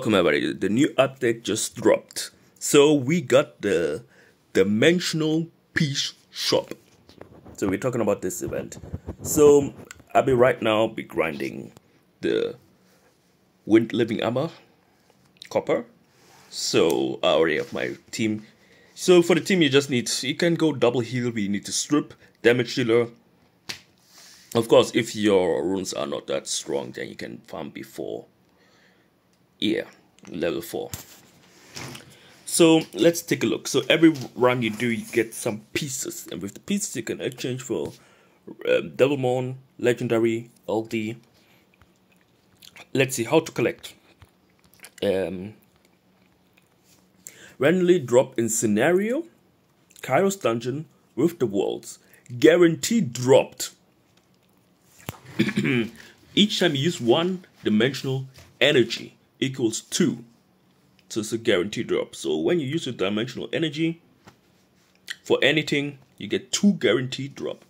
Welcome everybody, the new update just dropped. So we got the Dimensional Piece Shop. So we're talking about this event. So I'll be right now be grinding the Wind Living Armor Copper. So I already have my team. So for the team you just need, you can go double heal, we need to strip, damage dealer. Of course if your runes are not that strong then you can farm before yeah level 4 so let's take a look. So every run you do you get some pieces. And with the pieces you can exchange for um, Devilmon, legendary ld let's see how to collect. Um, randomly drop in scenario Kairos dungeon with the walls guaranteed dropped. Each time you use one dimensional energy equals 2. So it's a guaranteed drop. So when you use a dimensional energy for anything, you get 2 guaranteed drop.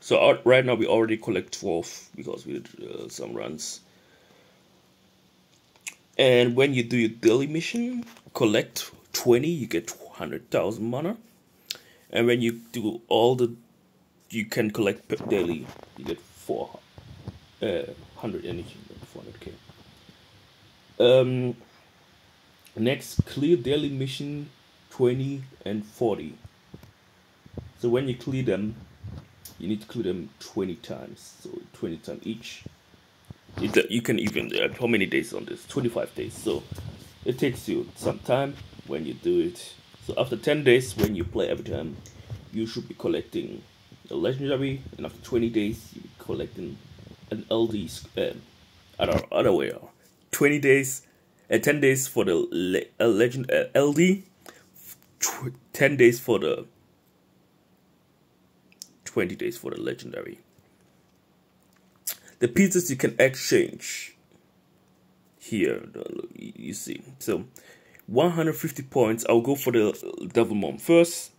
So right now we already collect 12 because we did uh, some runs. And when you do your daily mission, collect 20, you get 100,000 mana. And when you do all the, you can collect daily, you get 400 uh, 400k. Um, next, clear daily mission 20 and 40. So when you clear them, you need to clear them 20 times. So 20 times each. You can even, uh, how many days on this? 25 days. So it takes you some time when you do it. So after 10 days, when you play every time, you should be collecting a legendary, and after 20 days, you be collecting an LD uh, other other way 20 days uh, 10 days for the le uh, legend uh, ld 10 days for the 20 days for the legendary. The pieces you can exchange here you see. So 150 points. I'll go for the Devilmon first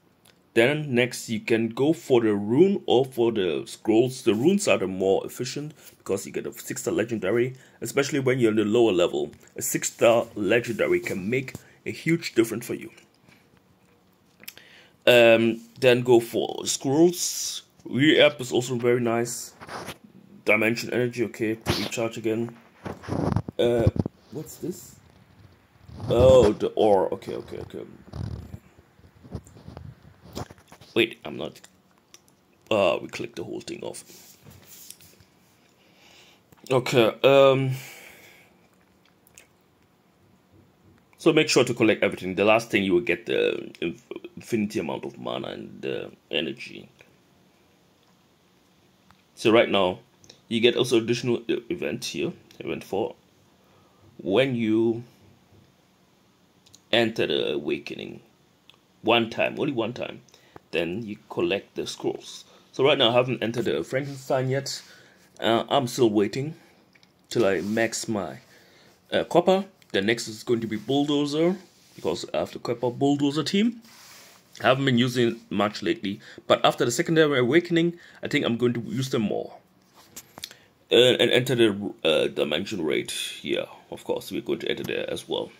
then next you can go for the rune or for the scrolls. The runes are the more efficient because you get a 6 star legendary, especially when you're in the lower level. A 6 star legendary can make a huge difference for you. Um, then go for scrolls. Re-up is also very nice. Dimension energy, okay, recharge again. Uh, what's this? Oh, the ore, okay, okay, okay. Wait, I'm not. Uh, we click the whole thing off. Okay, um. So make sure to collect everything. The last thing you will get the infinity amount of mana and the energy. So right now, you get also additional event here, event 4. When you enter the awakening, one time, only one time, then you collect the scrolls. So right now I haven't entered the Frankenstein yet. Uh, I'm still waiting till I max my uh, copper. The next is going to be bulldozer because I have after copper bulldozer team. I haven't been using it much lately, but after the secondary awakening, I think I'm going to use them more. Uh, and enter the uh, dimension rate here. Of course, we're going to enter there as well.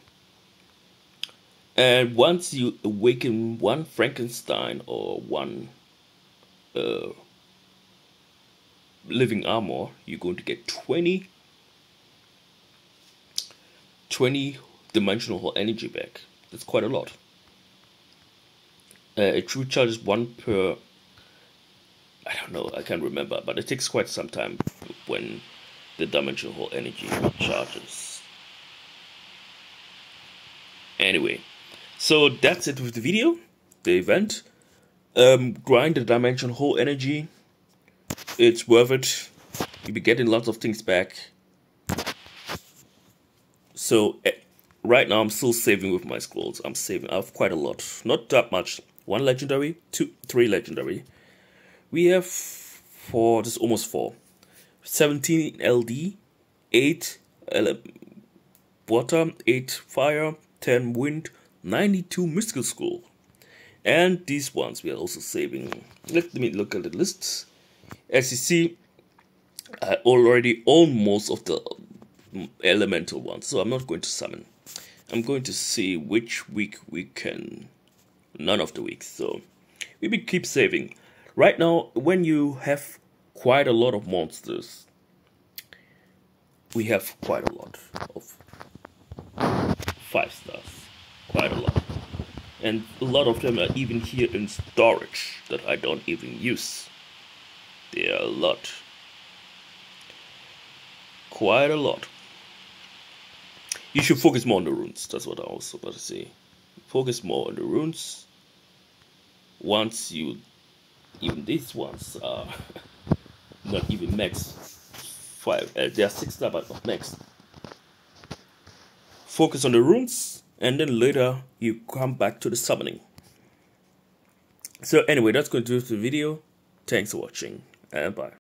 And once you awaken one Frankenstein or one uh, living armor, you're going to get 20, 20 dimensional energy back. That's quite a lot. Uh, it recharges one per. I don't know, I can't remember, but it takes quite some time when the dimensional energy charges. Anyway. So that's it with the video, the event. Um, grind the dimension hole energy. It's worth it. You'll be getting lots of things back. So eh, right now I'm still saving with my scrolls. I'm saving. I have quite a lot. Not that much. One legendary, two, three legendary. We have four. This is almost four. 17 LD, 8 water, 8 fire, 10 wind, 92 mystical school. And these ones we are also saving. Let me look at the lists. As you see, I already own most of the mm, elemental ones, so I'm not going to summon. I'm going to see which week we can. None of the weeks, so we keep saving. Right now, when you have quite a lot of monsters, we have quite a lot of five stars, quite a lot, and a lot of them are even here in storage that I don't even use. There are a lot, quite a lot. You should focus more on the runes. That's what I was about to say. Focus more on the runes. Once you, even these ones are not even max five. Uh, they are six star, but not max. Focus on the runes, and then later you come back to the summoning. So anyway, that's going to do the video. Thanks for watching, and bye.